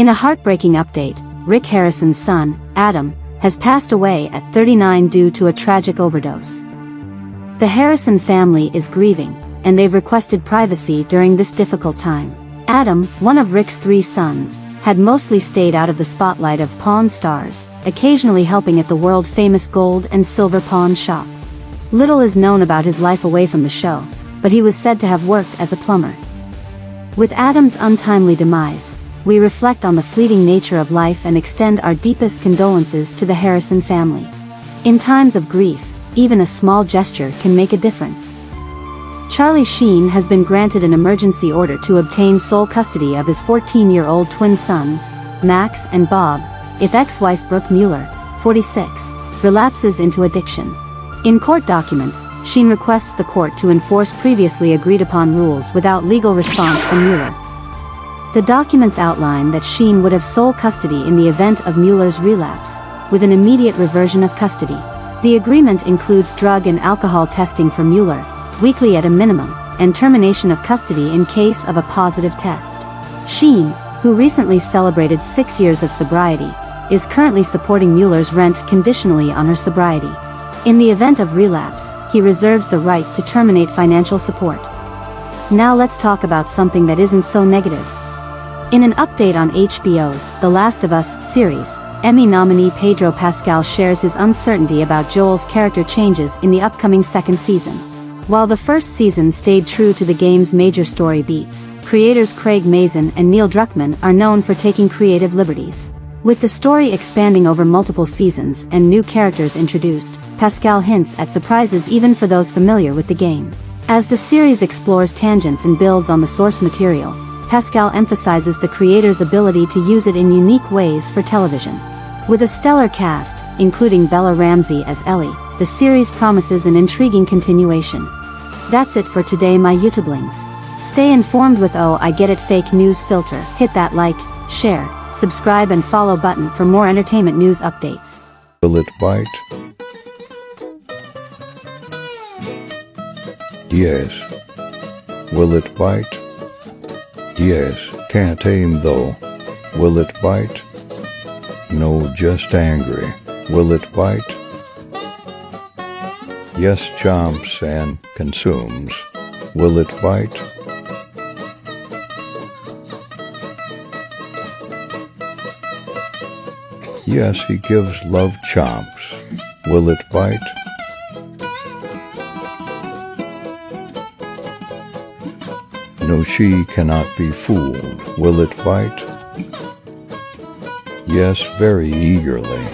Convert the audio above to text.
In a heartbreaking update, Rick Harrison's son, Adam, has passed away at 39 due to a tragic overdose. The Harrison family is grieving, and they've requested privacy during this difficult time. Adam, one of Rick's three sons, had mostly stayed out of the spotlight of Pawn Stars, occasionally helping at the world-famous gold and silver pawn shop. Little is known about his life away from the show, but he was said to have worked as a plumber. With Adam's untimely demise, we reflect on the fleeting nature of life and extend our deepest condolences to the Harrison family. In times of grief, even a small gesture can make a difference. Charlie Sheen has been granted an emergency order to obtain sole custody of his 14-year-old twin sons, Max and Bob, if ex-wife Brooke Mueller, 46, relapses into addiction. In court documents, Sheen requests the court to enforce previously agreed upon rules without legal response from Mueller. The documents outline that Sheen would have sole custody in the event of Mueller's relapse, with an immediate reversion of custody. The agreement includes drug and alcohol testing for Mueller, weekly at a minimum, and termination of custody in case of a positive test. Sheen, who recently celebrated six years of sobriety, is currently supporting Mueller's rent conditionally on her sobriety. In the event of relapse, he reserves the right to terminate financial support. Now let's talk about something that isn't so negative. In an update on HBO's The Last of Us series, Emmy nominee Pedro Pascal shares his uncertainty about Joel's character changes in the upcoming second season. While the first season stayed true to the game's major story beats, creators Craig Mazin and Neil Druckmann are known for taking creative liberties. With the story expanding over multiple seasons and new characters introduced, Pascal hints at surprises even for those familiar with the game. As the series explores tangents and builds on the source material, Pascal emphasizes the creator's ability to use it in unique ways for television. With a stellar cast, including Bella Ramsey as Ellie, the series promises an intriguing continuation. That's it for today my YouTubelings. Stay informed with Oh I Get It Fake News Filter. Hit that like, share, subscribe and follow button for more entertainment news updates. Will it bite? Yes. Will it bite? Yes, can't aim though. Will it bite? No, just angry. Will it bite? Yes, chomps and consumes. Will it bite? Yes, he gives love chomps. Will it bite? No, she cannot be fooled. Will it bite? Yes, very eagerly.